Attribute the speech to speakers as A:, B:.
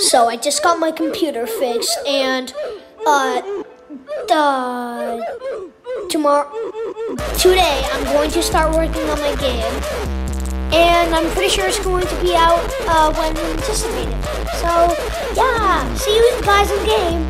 A: So I just got my computer fixed, and uh, the tomorrow, today, I'm going to start working on my game, and I'm pretty sure it's going to be out uh, when anticipated. So yeah, see you guys in game.